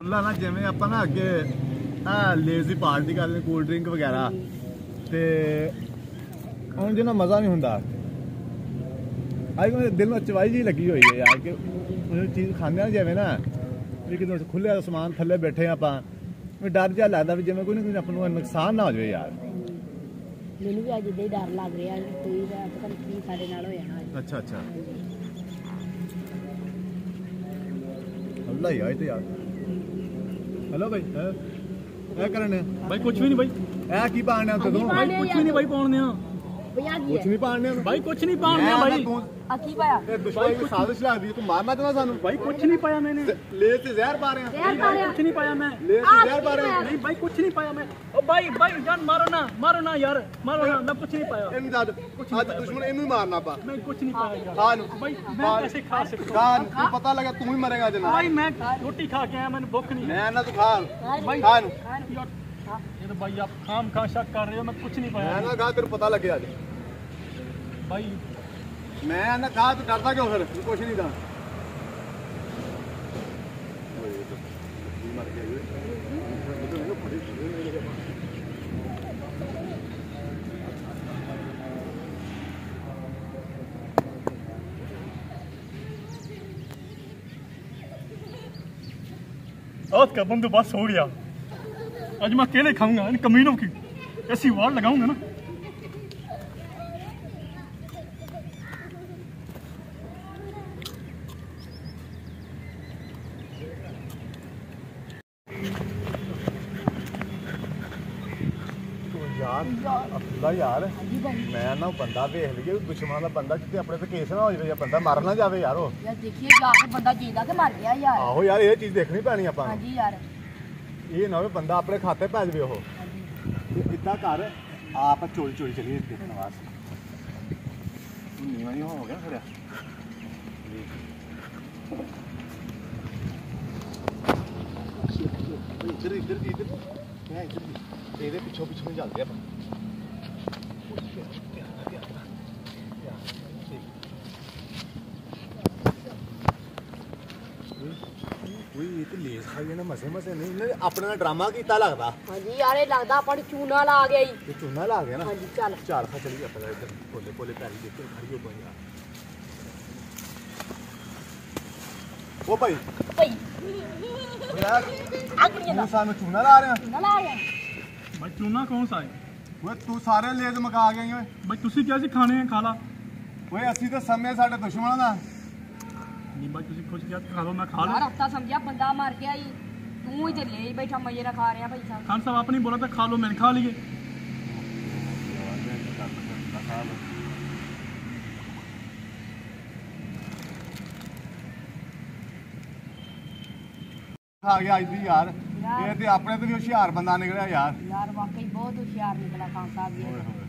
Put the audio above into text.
ਲਾ ਨਾ ਜਿਵੇਂ ਆਪਾਂ ਨਾ ਅੱਗੇ ਆ ਲੇਜ਼ ਦੀ ਪਾਰਟੀ ਕਰਦੇ ਕੋਲਡ ਡਰਿੰਕ ਵਗੈਰਾ। ਤੇ ਹੁਣ ਜਿਹਨਾਂ ਮਜ਼ਾ ਨਹੀਂ ਹੁੰਦਾ। ਆਈ ਮੇਰੇ ਦਿਲ ਨੂੰ ਚਵਾਈ ਜੀ ਲੱਗੀ ਹੋਈ ਹੈ ਯਾਰ ਕਿ ਉਹ ਚੀਜ਼ ਖਾਂਦੇ ਆ ਜਿਵੇਂ ਨਾ ਵੀ ਕਿਦੋਂ ਖੁੱਲੇ ਸਮਾਨ ਥੱਲੇ ਬੈਠੇ ਆਪਾਂ ਵੀ ਡਰ ਜਿਹਾ ਲੱਗਦਾ ਵੀ ਜਿਵੇਂ ਕੋਈ ਨਾ ਕੋਈ ਆਪਾਂ ਨੂੰ ਨੁਕਸਾਨ ਨਾ ਹੋ ਜਾਵੇ ਯਾਰ। ਮੈਨੂੰ ਵੀ ਅੱਜ ਦੇ ਡਰ ਲੱਗ ਰਿਹਾ ਕਿ ਕੋਈ ਦਾ ਪਤਾ ਨਹੀਂ ਕੀ ਸਾਡੇ ਨਾਲ ਹੋਇਆ ਅੱਜ। ਅੱਛਾ ਅੱਛਾ। ਅੱਲਾ ਯਾਰ ਤੇ ਯਾਰ। ਹੈਲੋ ਭਾਈ ਹੈ? ਇਹ ਕਰਨੇ ਬਾਈ ਕੁਝ ਵੀ ਨਹੀਂ ਬਾਈ। ਇਹ ਕੀ ਪਾਣਿਆ ਤੇ ਤੂੰ ਬਾਈ, ਕੁਝ ਵੀ ਨਹੀਂ ਬਾਈ ਪਾਉਣੇ ਆ। ਕੁਛ ਨਹੀਂ ਪਾਣਨੇ ਬਾਈ ਕੁਛ ਨਹੀਂ ਪਾਣਨੇ ਬਾਈ ਆ ਕੀ ਪਾਇਆ ਦੁਸ਼ਮਣ ਦੀ ਸਾਜ਼ਿਸ਼ ਲਾ ਦੀ ਤੂੰ ਮਾਰਨਾ ਚਾਹੁੰਦਾ ਸਾਨੂੰ ਬਾਈ ਕੁਛ ਨਹੀਂ ਪਾਇਆ ਮੈਨੇ ਲੈ ਤੇ ਜ਼ਹਿਰ ਪਾ ਰਿਹਾ ਜ਼ਹਿਰ ਪਾ ਰਿਹਾ ਕੁਛ ਨਹੀਂ ਪਾਇਆ ਮੈਂ ਲੈ ਤੇ ਜ਼ਹਿਰ ਪਾ ਰਿਹਾ ਨਹੀਂ ਬਾਈ ਕੁਛ ਨਹੀਂ ਪਾਇਆ ਮੈਂ ਓ ਬਾਈ ਬਾਈ ਜਾਨ ਮਾਰੋ ਨਾ ਮਾਰੋ ਨਾ ਯਾਰ ਮਾਰੋ ਨਾ ਮੈਂ ਕੁਛ ਨਹੀਂ ਪਾਇਆ ਇਹਨੂੰ ਦੱਸ ਅੱਜ ਦੁਸ਼ਮਣ ਇਹਨੂੰ ਹੀ ਮਾਰਨਾ ਪਾ ਮੈਂ ਕੁਛ ਨਹੀਂ ਪਾਇਆ ਯਾਰ ਖਾ ਨੂੰ ਬਾਈ ਮੈਂ ਕੈਸੇ ਖਾ ਸਕਦਾ ਖਾ ਪਤਾ ਲੱਗਾ ਤੂੰ ਹੀ ਮਰੇਗਾ ਜਨਾਬ ਬਾਈ ਮੈਂ ਰੋਟੀ ਖਾ ਕੇ ਆਇਆ ਮੈਨੂੰ ਭੁੱਖ ਨਹੀਂ ਮੈਂ ਨਾ ਤੂੰ ਖਾ ਬਾਈ ਖਾ ਨੂੰ ਯਾਰ था भाई आप शक कर रहे हो मैं कुछ नहीं पाया। मैं ना कहा तेरे पता लग गया भाई मैं ना कहा तो डरता क्यों फिर? कुछ नहीं था। तो तो तो बस हो गया। आज मैं अकेले खाऊंगा इन कमीनों की ऐसी वार लगाऊंगा ना ਤੂੰ ਯਾਰ ਅੱਲਾ ਯਾਰ ਮੈਂ ਨਾ ਉਹ ਬੰਦਾ ਵੇਖ ਲਈਏ ਦੁਸ਼ਮਣ ਦਾ ਬੰਦਾ ਕਿਤੇ ਆਪਣੇ ਤੇ ਕੇਸ ਨਾ ਹੋ ਜਾਵੇ ਜਾਂ ਬੰਦਾ ਮਰ ਨਾ ਜਾਵੇ ਯਾਰ ਉਹ ਯਾਰ ਦੇਖੀਏ ਜਾ ਕੇ ਬੰਦਾ ਜਿੰਦਾ ਕਿ ਮਰ ਗਿਆ ਯਾਰ ਆਹੋ ਯਾਰ ਇਹ ਚੀਜ਼ ਦੇਖਣੀ ਪੈਣੀ ਆਪਾਂ ਨੂੰ। ਹਾਂਜੀ ਯਾਰ ये ना बंदा अपने खाते भेज भी हो इतना कर आप चोरी चोरी चलिए देखने वास्ते नहीं हो गया खड़ा इधर इधर इधर इधर पिछों पिछों चलते हैं ਕੋਈ ਤੇ ਲੇਸ ਖਾਈ ਨਾ ਮਸੇ ਮਸੇ ਨਹੀਂ ਇਹਨੇ ਆਪਣਾ ਡਰਾਮਾ ਕੀਤਾ ਲੱਗਦਾ ਹਾਂਜੀ ਯਾਰ ਇਹ ਲੱਗਦਾ ਆਪਾਂ ਨੂੰ ਚੂਨਾ ਲਾ ਗਿਆ ਜੀ ਤੇ ਚੂਨਾ ਲਾ ਗਿਆ ਨਾ ਹਾਂਜੀ ਚੱਲ ਚੱਲ ਖਾ ਚਲੀ ਆਪਾਂ ਦਾ ਇੱਧਰ ਭੋਲੇ ਭੋਲੇ ਪੈਰੀ ਦੇਖ ਕੇ ਖੜੀ ਹੋ ਪਈ ਯਾਰ ਉਹ ਭਾਈ ਭਾਈ ਤੂੰ ਸਾਨੂੰ ਚੂਨਾ ਲਾ ਰਿਹਾ ਚੂਨਾ ਲਾ ਰਿਹਾ ਮੈਂ ਚੂਨਾ ਕੌਣ ਸਾ ਹੈ ਓਏ ਤੂੰ ਸਾਰੇ ਲੇਜ਼ ਮਕਾ ਗਏ ਓਏ ਬਈ ਤੁਸੀਂ ਕਿਹਾ ਸੀ ਖਾਣੇ ਆ ਖਾ ਲਾ ਓਏ ਅਸੀਂ ਤਾਂ ਸਮੇਂ ਸਾਡੇ ਦੁਸ਼ਮਣਾਂ ਦਾ नहीं भाई तुसी कुछ क्या खा लो मैं खा ਯਾਰ लो ਹਫਤਾ ਸਮਝਿਆ ਬੰਦਾ ਮਰ ਗਿਆ ਈ ਤੂੰ ਹੀ ਤੇ ਲੈ ਬੈਠਾ ਮਜੇ ਨਾਲ ਖਾ ਰਿਹਾ ਭਾਈ ਸਾਹਿਬ खान साहब आपने बोला था खा लो मैंने खा लिए ਆ ਗਿਆ ਅੱਜ ਦੀ ਯਾਰ ਇਹ ਤੇ ਆਪਣੇ ਤੋਂ ਵੀ ਹੁਸ਼ਿਆਰ ਬੰਦਾ ਨਿਕਲਿਆ ਯਾਰ ਯਾਰ ਵਾਕਈ ਬਹੁਤ ਹੁਸ਼ਿਆਰ ਨਿਕਲਾ ਖਾਨ ਸਾਹਿਬ ਜੀ